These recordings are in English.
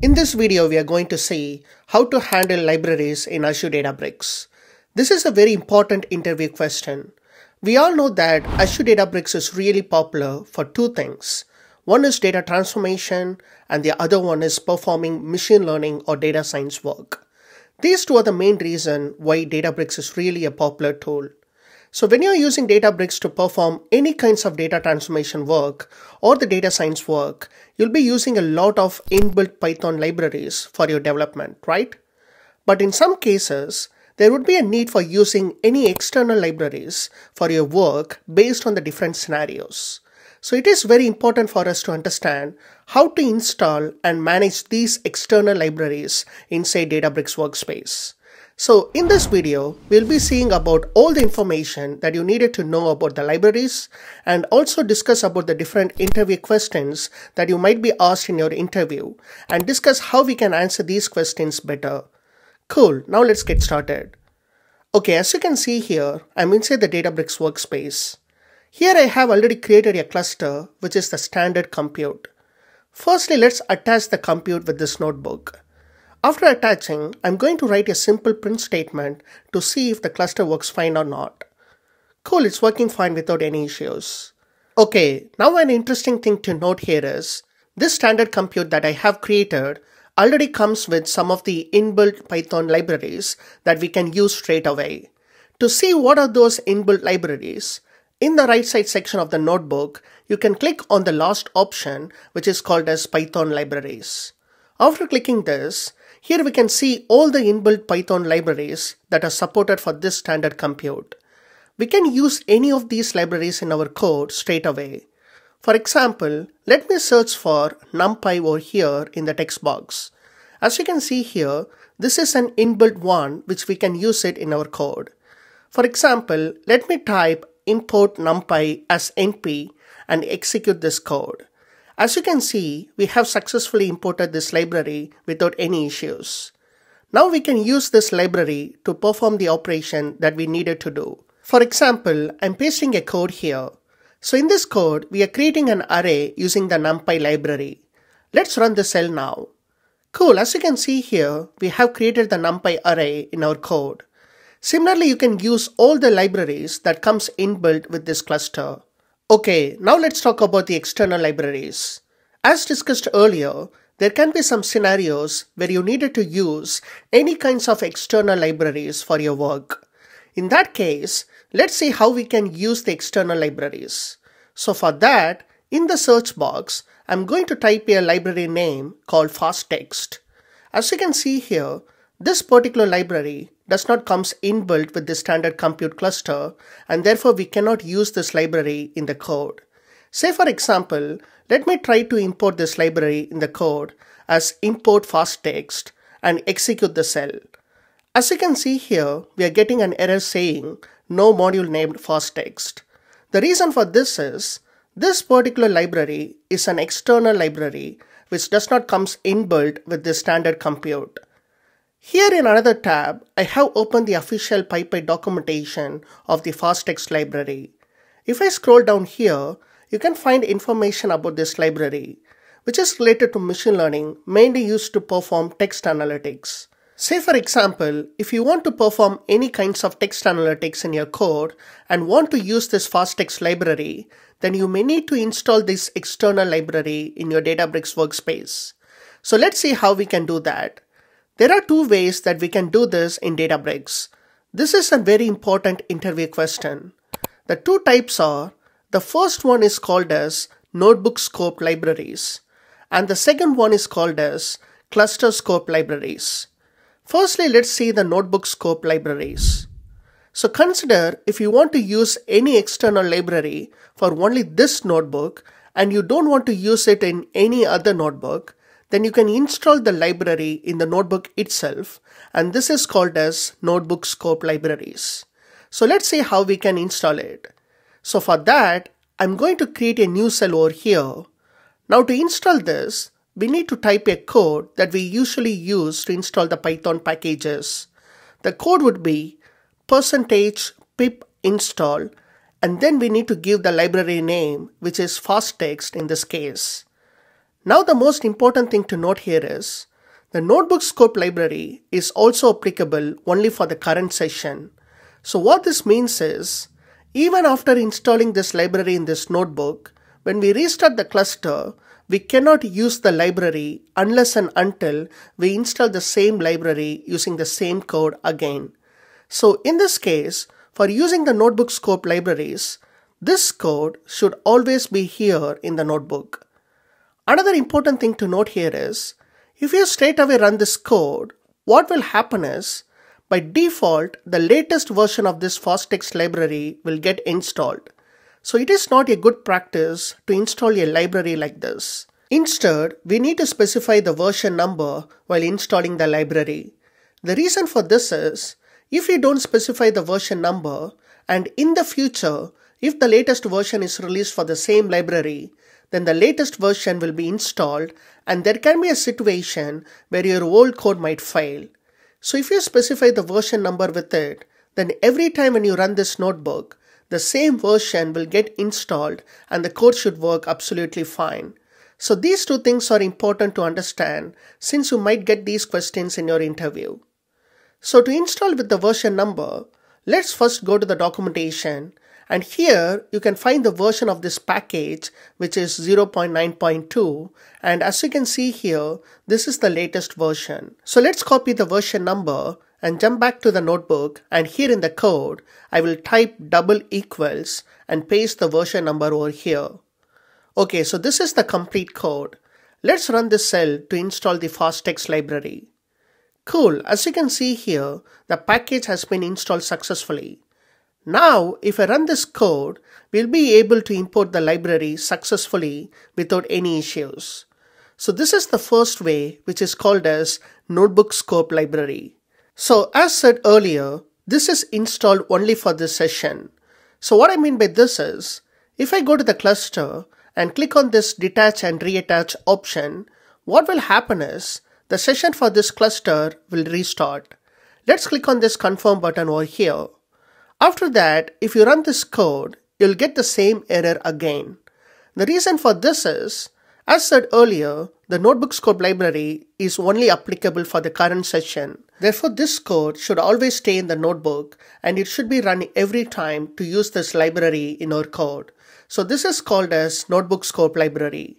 In this video, we are going to see how to handle libraries in Azure Databricks. This is a very important interview question. We all know that Azure Databricks is really popular for two things. One is data transformation and the other one is performing machine learning or data science work. These two are the main reason why Databricks is really a popular tool. So when you're using Databricks to perform any kinds of data transformation work or the data science work, you'll be using a lot of inbuilt Python libraries for your development, right? But in some cases, there would be a need for using any external libraries for your work based on the different scenarios. So it is very important for us to understand how to install and manage these external libraries inside Databricks Workspace. So in this video, we'll be seeing about all the information that you needed to know about the libraries and also discuss about the different interview questions that you might be asked in your interview and discuss how we can answer these questions better. Cool, now let's get started. Okay, as you can see here, I'm inside the Databricks workspace. Here I have already created a cluster, which is the standard compute. Firstly, let's attach the compute with this notebook. After attaching, I'm going to write a simple print statement to see if the cluster works fine or not. Cool, it's working fine without any issues. Okay, now an interesting thing to note here is, this standard compute that I have created already comes with some of the inbuilt Python libraries that we can use straight away. To see what are those inbuilt libraries, in the right side section of the notebook, you can click on the last option which is called as Python libraries. After clicking this, here we can see all the inbuilt Python libraries that are supported for this standard compute. We can use any of these libraries in our code straight away. For example, let me search for numpy over here in the text box. As you can see here, this is an inbuilt one which we can use it in our code. For example, let me type import numpy as np and execute this code. As you can see, we have successfully imported this library without any issues. Now we can use this library to perform the operation that we needed to do. For example, I'm pasting a code here. So in this code, we are creating an array using the NumPy library. Let's run the cell now. Cool, as you can see here, we have created the NumPy array in our code. Similarly, you can use all the libraries that comes inbuilt with this cluster. Okay, now let's talk about the external libraries. As discussed earlier, there can be some scenarios where you needed to use any kinds of external libraries for your work. In that case, let's see how we can use the external libraries. So for that, in the search box, I'm going to type a library name called fasttext. As you can see here, this particular library does not comes inbuilt with the standard compute cluster and therefore we cannot use this library in the code. Say for example, let me try to import this library in the code as import fasttext and execute the cell. As you can see here, we are getting an error saying no module named fasttext. The reason for this is this particular library is an external library which does not comes inbuilt with the standard compute. Here in another tab, I have opened the official PyPI documentation of the fasttext library. If I scroll down here, you can find information about this library, which is related to machine learning mainly used to perform text analytics. Say for example, if you want to perform any kinds of text analytics in your code and want to use this fasttext library, then you may need to install this external library in your Databricks workspace. So let's see how we can do that. There are two ways that we can do this in Databricks. This is a very important interview question. The two types are, the first one is called as notebook scope libraries and the second one is called as cluster scope libraries. Firstly, let's see the notebook scope libraries. So consider if you want to use any external library for only this notebook and you don't want to use it in any other notebook, then you can install the library in the notebook itself and this is called as notebook scope libraries. So let's see how we can install it. So for that, I'm going to create a new cell over here. Now to install this, we need to type a code that we usually use to install the Python packages. The code would be percentage pip install and then we need to give the library name which is fasttext in this case. Now the most important thing to note here is the notebook scope library is also applicable only for the current session. So what this means is even after installing this library in this notebook, when we restart the cluster, we cannot use the library unless and until we install the same library using the same code again. So in this case, for using the notebook scope libraries, this code should always be here in the notebook. Another important thing to note here is, if you straight away run this code, what will happen is, by default, the latest version of this fasttext library will get installed. So it is not a good practice to install a library like this. Instead, we need to specify the version number while installing the library. The reason for this is, if we don't specify the version number, and in the future, if the latest version is released for the same library, then the latest version will be installed and there can be a situation where your old code might fail. So if you specify the version number with it, then every time when you run this notebook, the same version will get installed and the code should work absolutely fine. So these two things are important to understand since you might get these questions in your interview. So to install with the version number, let's first go to the documentation and here you can find the version of this package which is 0.9.2 and as you can see here this is the latest version. So let's copy the version number and jump back to the notebook and here in the code I will type double equals and paste the version number over here. Okay so this is the complete code. Let's run this cell to install the fasttext library. Cool, as you can see here, the package has been installed successfully. Now, if I run this code, we'll be able to import the library successfully without any issues. So this is the first way, which is called as Notebook Scope Library. So as said earlier, this is installed only for this session. So what I mean by this is, if I go to the cluster and click on this detach and reattach option, what will happen is the session for this cluster will restart. Let's click on this confirm button over here. After that, if you run this code, you'll get the same error again. The reason for this is, as said earlier, the notebook scope library is only applicable for the current session. Therefore, this code should always stay in the notebook and it should be run every time to use this library in our code. So this is called as notebook scope library.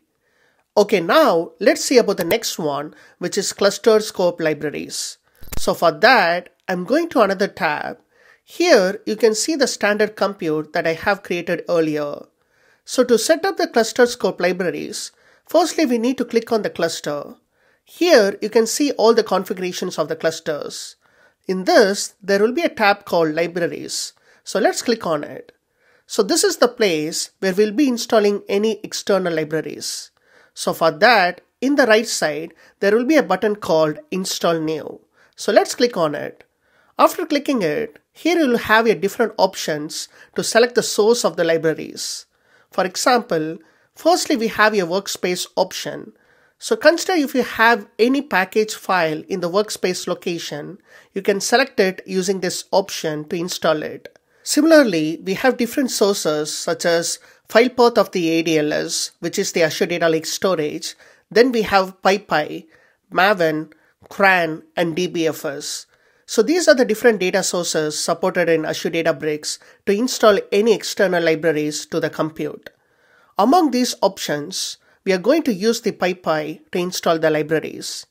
Okay, now let's see about the next one, which is cluster scope libraries. So for that, I'm going to another tab here you can see the standard compute that I have created earlier. So to set up the cluster scope libraries, firstly we need to click on the cluster. Here you can see all the configurations of the clusters. In this, there will be a tab called libraries. So let's click on it. So this is the place where we'll be installing any external libraries. So for that, in the right side, there will be a button called install new. So let's click on it. After clicking it, here you will have your different options to select the source of the libraries. For example, firstly we have your workspace option. So consider if you have any package file in the workspace location, you can select it using this option to install it. Similarly, we have different sources such as file path of the ADLS, which is the Azure Data Lake storage. Then we have PyPI, Maven, CRAN, and DBFS. So these are the different data sources supported in Azure Databricks to install any external libraries to the compute. Among these options, we are going to use the PyPI to install the libraries.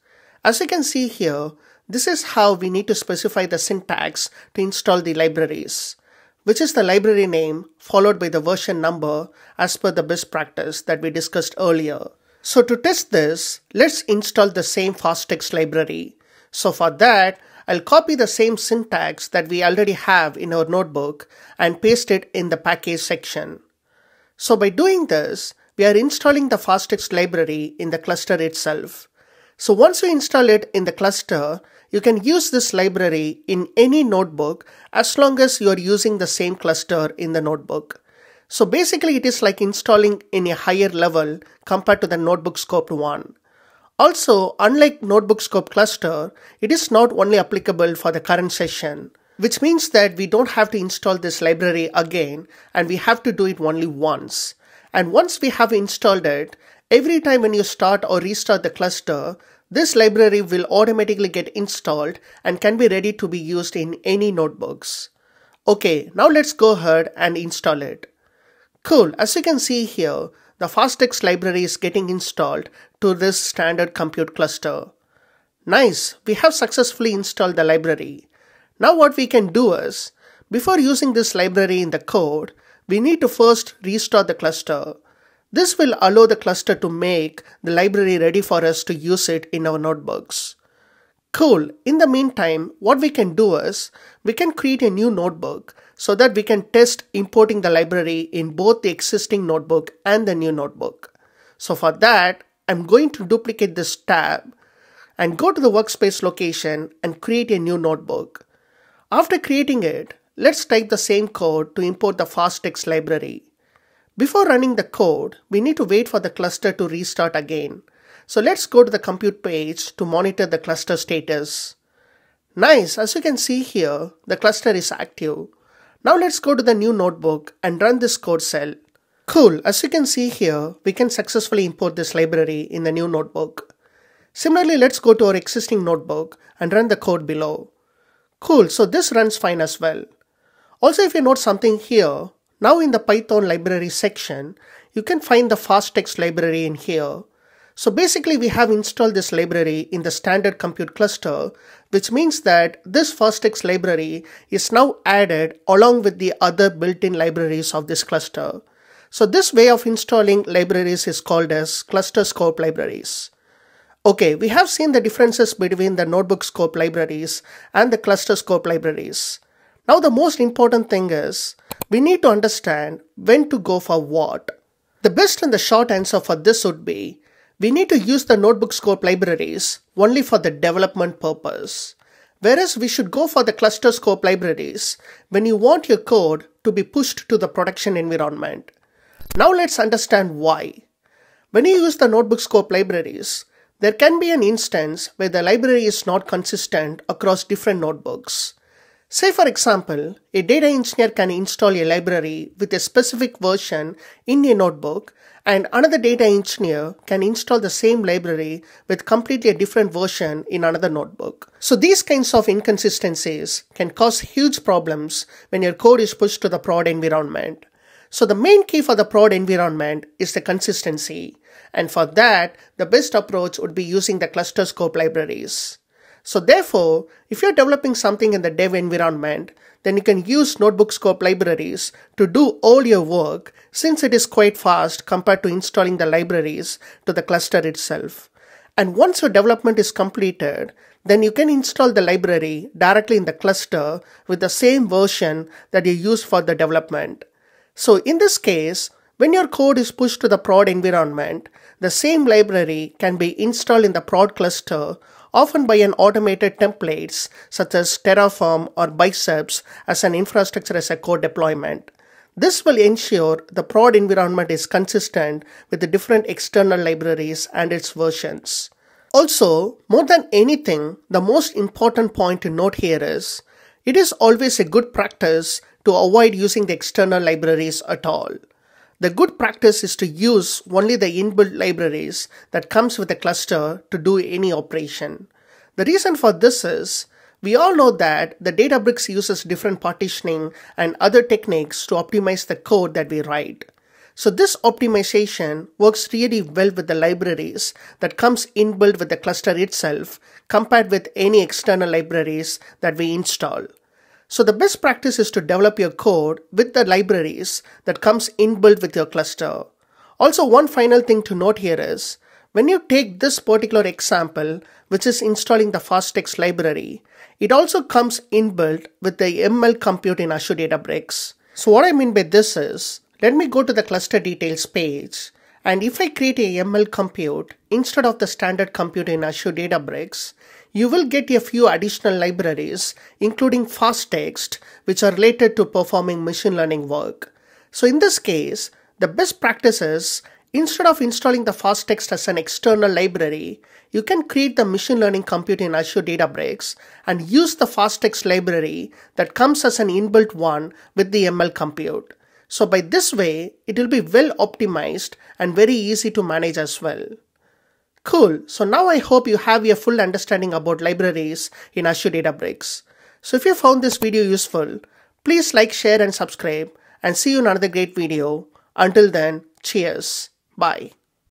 As you can see here, this is how we need to specify the syntax to install the libraries, which is the library name followed by the version number as per the best practice that we discussed earlier. So to test this, let's install the same fasttext library. So for that, I'll copy the same syntax that we already have in our notebook and paste it in the package section. So by doing this, we are installing the fasttext library in the cluster itself. So once you install it in the cluster, you can use this library in any notebook as long as you are using the same cluster in the notebook. So basically it is like installing in a higher level compared to the notebook scoped one. Also, unlike Notebook Scope Cluster, it is not only applicable for the current session, which means that we don't have to install this library again and we have to do it only once. And once we have installed it, Every time when you start or restart the cluster, this library will automatically get installed and can be ready to be used in any notebooks. Okay, now let's go ahead and install it. Cool, as you can see here, the FastText library is getting installed to this standard compute cluster. Nice, we have successfully installed the library. Now what we can do is, before using this library in the code, we need to first restart the cluster. This will allow the cluster to make the library ready for us to use it in our notebooks. Cool. In the meantime, what we can do is we can create a new notebook so that we can test importing the library in both the existing notebook and the new notebook. So for that, I'm going to duplicate this tab and go to the workspace location and create a new notebook. After creating it, let's type the same code to import the FastText library. Before running the code, we need to wait for the cluster to restart again. So let's go to the compute page to monitor the cluster status. Nice, as you can see here, the cluster is active. Now let's go to the new notebook and run this code cell. Cool, as you can see here, we can successfully import this library in the new notebook. Similarly, let's go to our existing notebook and run the code below. Cool, so this runs fine as well. Also, if you note something here, now in the Python library section, you can find the FastText library in here so basically we have installed this library in the standard compute cluster, which means that this FastText library is now added along with the other built-in libraries of this cluster. So this way of installing libraries is called as cluster scope libraries. Okay, we have seen the differences between the notebook scope libraries and the cluster scope libraries. Now the most important thing is we need to understand when to go for what. The best and the short answer for this would be we need to use the notebook scope libraries only for the development purpose. Whereas we should go for the cluster scope libraries when you want your code to be pushed to the production environment. Now let's understand why. When you use the notebook scope libraries, there can be an instance where the library is not consistent across different notebooks. Say for example, a data engineer can install a library with a specific version in a notebook and another data engineer can install the same library with completely a different version in another notebook. So these kinds of inconsistencies can cause huge problems when your code is pushed to the prod environment. So the main key for the prod environment is the consistency. And for that, the best approach would be using the cluster scope libraries. So therefore, if you're developing something in the dev environment, then you can use notebook scope libraries to do all your work since it is quite fast compared to installing the libraries to the cluster itself. And once your development is completed, then you can install the library directly in the cluster with the same version that you use for the development. So in this case, when your code is pushed to the prod environment, the same library can be installed in the prod cluster often by an automated templates such as Terraform or Biceps as an infrastructure as a code deployment. This will ensure the prod environment is consistent with the different external libraries and its versions. Also, more than anything, the most important point to note here is it is always a good practice to avoid using the external libraries at all. The good practice is to use only the inbuilt libraries that comes with the cluster to do any operation. The reason for this is we all know that the Databricks uses different partitioning and other techniques to optimize the code that we write. So this optimization works really well with the libraries that comes inbuilt with the cluster itself compared with any external libraries that we install. So the best practice is to develop your code with the libraries that comes inbuilt with your cluster. Also, one final thing to note here is when you take this particular example, which is installing the FastText library, it also comes inbuilt with the ML compute in Azure Databricks. So what I mean by this is, let me go to the cluster details page. And if I create a ML compute instead of the standard compute in Azure Databricks, you will get a few additional libraries, including FastText, which are related to performing machine learning work. So in this case, the best practice is instead of installing the FastText as an external library, you can create the machine learning compute in Azure Databricks and use the FastText library that comes as an inbuilt one with the ML compute. So by this way, it will be well optimized and very easy to manage as well. Cool. So now I hope you have a full understanding about libraries in Azure Databricks. So if you found this video useful, please like, share and subscribe and see you in another great video. Until then, cheers. Bye.